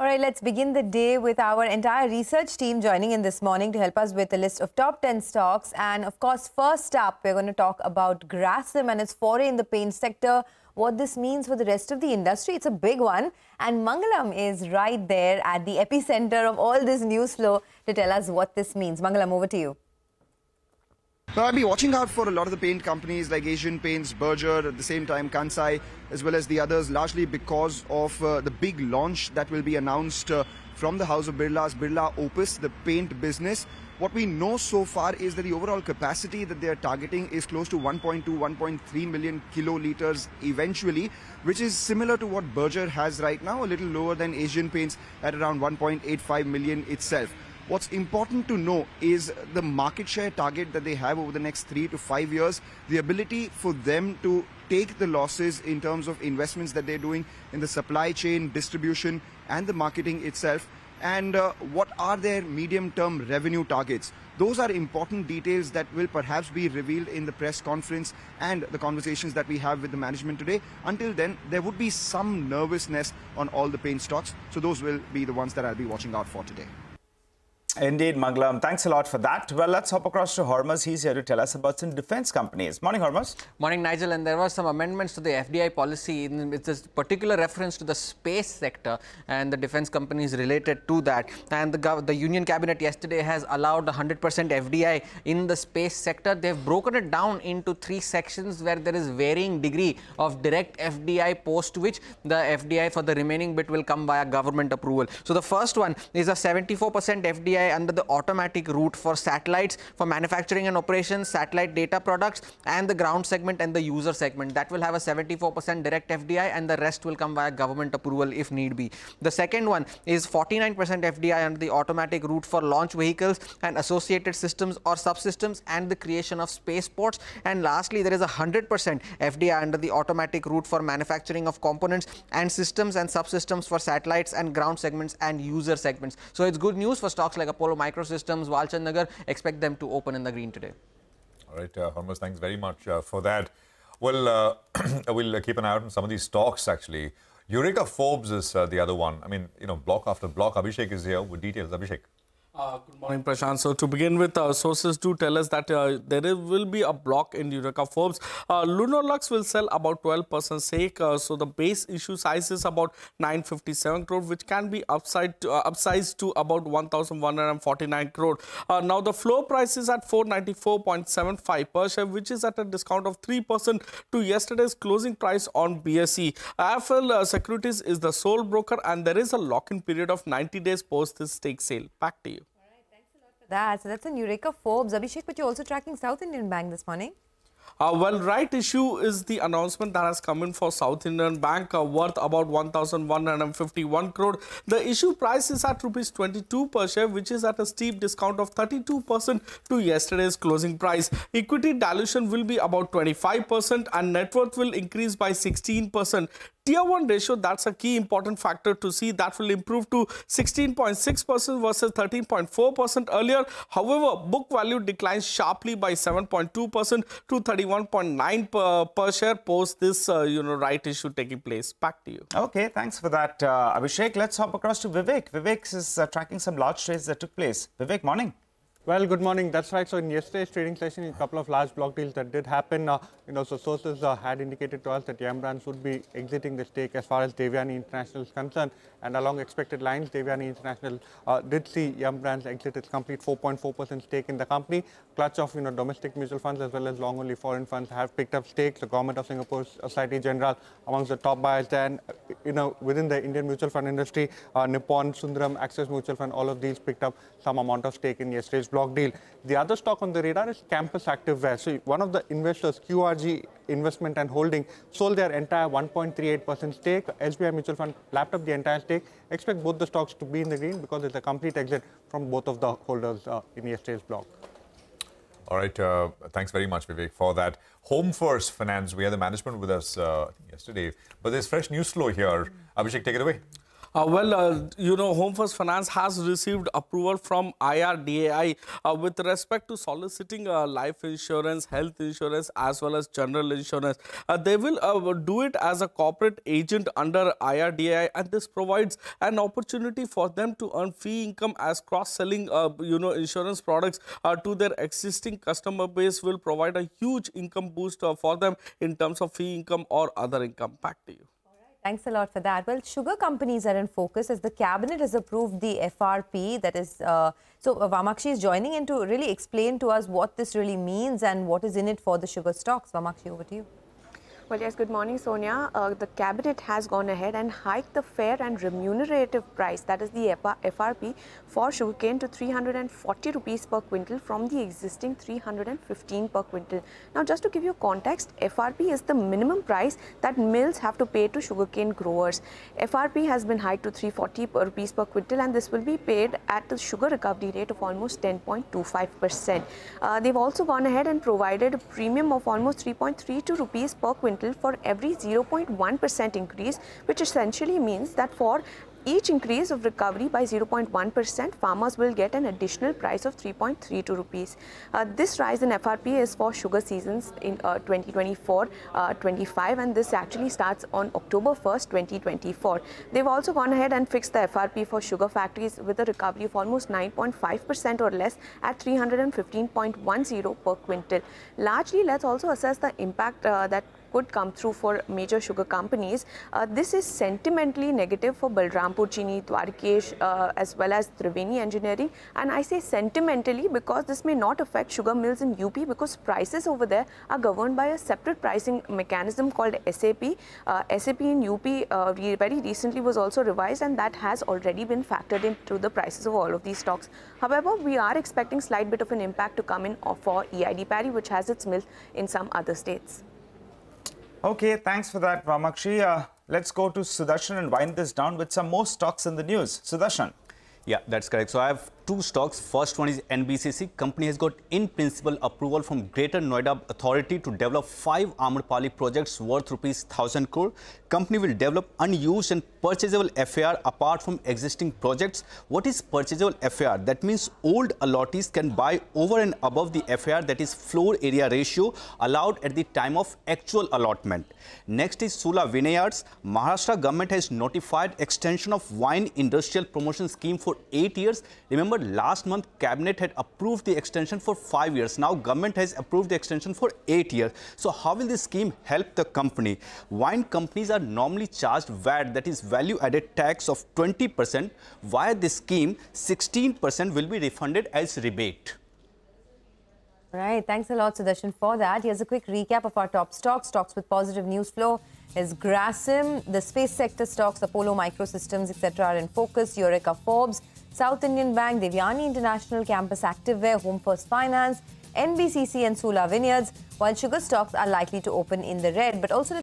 All right, let's begin the day with our entire research team joining in this morning to help us with a list of top 10 stocks. And of course, first up, we're going to talk about Grasim and its foray in the paint sector, what this means for the rest of the industry. It's a big one. And Mangalam is right there at the epicenter of all this news flow to tell us what this means. Mangalam, over to you. Now, I'll be watching out for a lot of the paint companies like Asian Paints, Berger, at the same time Kansai, as well as the others, largely because of uh, the big launch that will be announced uh, from the House of Birla's Birla Opus, the paint business. What we know so far is that the overall capacity that they are targeting is close to 1.2, 1.3 million kiloliters eventually, which is similar to what Berger has right now, a little lower than Asian Paints at around 1.85 million itself. What's important to know is the market share target that they have over the next three to five years, the ability for them to take the losses in terms of investments that they're doing in the supply chain, distribution, and the marketing itself, and uh, what are their medium-term revenue targets. Those are important details that will perhaps be revealed in the press conference and the conversations that we have with the management today. Until then, there would be some nervousness on all the paint stocks, so those will be the ones that I'll be watching out for today. Indeed, Mangalam. Thanks a lot for that. Well, let's hop across to Hormaz. He's here to tell us about some defense companies. Morning, Hormaz. Morning, Nigel. And there were some amendments to the FDI policy with this particular reference to the space sector and the defense companies related to that. And the, the Union Cabinet yesterday has allowed 100% FDI in the space sector. They've broken it down into three sections where there is varying degree of direct FDI post which the FDI for the remaining bit will come via government approval. So the first one is a 74% FDI under the automatic route for satellites, for manufacturing and operations, satellite data products, and the ground segment and the user segment. That will have a 74% direct FDI, and the rest will come via government approval if need be. The second one is 49% FDI under the automatic route for launch vehicles and associated systems or subsystems and the creation of spaceports. And lastly, there is a 100% FDI under the automatic route for manufacturing of components and systems and subsystems for satellites and ground segments and user segments. So it's good news for stocks like Apollo Microsystems, Walchand Nagar, expect them to open in the green today. All right, uh, Hormaz, thanks very much uh, for that. Well, uh, we'll uh, keep an eye out on some of these stocks, actually. Eureka Forbes is uh, the other one. I mean, you know, block after block. Abhishek is here with details. Abhishek. Uh, good morning, Prashant. So to begin with, uh, sources do tell us that uh, there will be a block in Eureka Forbes. Uh, Lunolux will sell about 12% stake. Uh, so the base issue size is about 957 crore, which can be upside to, uh, upsized to about 1,149 crore. Now the floor price is at 494.75 per share, which is at a discount of 3% to yesterday's closing price on BSE. IIFL Securities is the sole broker, and there is a lock-in period of 90 days post this stake sale. Back to you that. So that's an Eureka Forbes. Abhishek, but you're also tracking South Indian Bank this morning. Uh, well, right issue is the announcement that has come in for South Indian Bank uh, worth about 1,151 crore. The issue price is at rupees 22 per share, which is at a steep discount of 32% to yesterday's closing price. Equity dilution will be about 25% and net worth will increase by 16%. Tier 1 ratio, that's a key important factor to see. That will improve to 16.6% versus 13.4% earlier. However, book value declines sharply by 7.2% to 31.9 per, per share post this, uh, you know, right issue taking place. Back to you. Okay, thanks for that, uh, Abhishek. Let's hop across to Vivek. Vivek is uh, tracking some large trades that took place. Vivek, morning. Well, good morning. That's right. So in yesterday's trading session, a couple of large block deals that did happen. Uh, you know, so sources uh, had indicated to us that Yum Brands would be exiting the stake as far as Devyani International is concerned. And along expected lines, Devyani International uh, did see Yum Brands exit its complete 4.4% stake in the company. Clutch of you know domestic mutual funds as well as long only foreign funds have picked up stakes. The government of Singapore's Societe Generale amongst the top buyers. And you know within the Indian mutual fund industry, uh, Nippon, Sundaram, Axis Mutual Fund, all of these picked up some amount of stake in yesterday's block deal. The other stock on the radar is Campus Activewear. So one of the investors, QRG Investment and Holding, sold their entire 1.38% stake. SBI Mutual Fund lapped up the entire stake. Expect both the stocks to be in the green because it's a complete exit from both of the holders uh, in yesterday's block. All right. Uh, thanks very much, Vivek, for that. Home First Finance, we had the management with us uh, yesterday, but there's fresh news flow here. Abhishek, take it away. Uh, well, uh, you know, Home First Finance has received approval from IRDAI uh, with respect to soliciting uh, life insurance, health insurance, as well as general insurance. Uh, they will uh, do it as a corporate agent under IRDAI, and this provides an opportunity for them to earn fee income as cross-selling, you know, insurance products to their existing customer base will provide a huge income boost for them in terms of fee income or other income. Back to you. Thanks a lot for that. Well, sugar companies are in focus as the cabinet has approved the FRP. That is, uh, so uh, Vamakshi is joining in to really explain to us what this really means and what is in it for the sugar stocks. Vamakshi, over to you. Well, yes, good morning, Sonia. Uh, the cabinet has gone ahead and hiked the fair and remunerative price, that is the FRP, for sugarcane to 340 rupees per quintal from the existing 315 per quintal. Now, just to give you context, FRP is the minimum price that mills have to pay to sugarcane growers. FRP has been hiked to 340 rupees per quintal and this will be paid at the sugar recovery rate of almost 10.25%. Uh, they've also gone ahead and provided a premium of almost 3.32 rupees per quintal for every 0.1% increase, which essentially means that for each increase of recovery by 0.1%, farmers will get an additional price of 3.32 rupees. Uh, this rise in FRP is for sugar seasons in 2024-25 uh, and this actually starts on October 1st, 2024. They've also gone ahead and fixed the FRP for sugar factories with a recovery of almost 9.5% or less at 315.10 per quintal. Largely, let's also assess the impact uh, that could come through for major sugar companies. Uh, this is sentimentally negative for Balrampur Chini, Dwarikesh, uh, as well as Triveni Engineering. And I say sentimentally because this may not affect sugar mills in UP because prices over there are governed by a separate pricing mechanism called SAP. Uh, SAP in UP uh, very recently was also revised and that has already been factored into the prices of all of these stocks. However, we are expecting slight bit of an impact to come in for EID Parry, which has its mills in some other states. Okay, thanks for that, Vamakshi. Uh, let's go to Sudarshan and wind this down with some more stocks in the news. Sudarshan. Yeah, that's correct. So I have two stocks. First one is NBCC. Company has got in principle approval from Greater Noida Authority to develop five Amrapali projects worth rupees 1000 crore. Company will develop unused and purchasable FAR apart from existing projects. What is purchasable FAR? That means old allottees can buy over and above the FAR that is floor area ratio allowed at the time of actual allotment. Next is Sula Vineyards. Maharashtra government has notified extension of wine industrial promotion scheme for eight years. Remember last month cabinet had approved the extension for five years. Now government has approved the extension for eight years. So how will this scheme help the company? Wine companies are normally charged VAT that is value added tax of 20%. Via this scheme, 16% will be refunded as rebate. Right. Thanks a lot, Sudarshan, for that. Here's a quick recap of our top stocks. Stocks with positive news flow is Grasim, the space sector stocks, Apollo Microsystems, etc. are in focus. Eureka Forbes, South Indian Bank, Devyani International Campus Activewear, Home First Finance, NBCC and Sula Vineyards, while sugar stocks are likely to open in the red. But also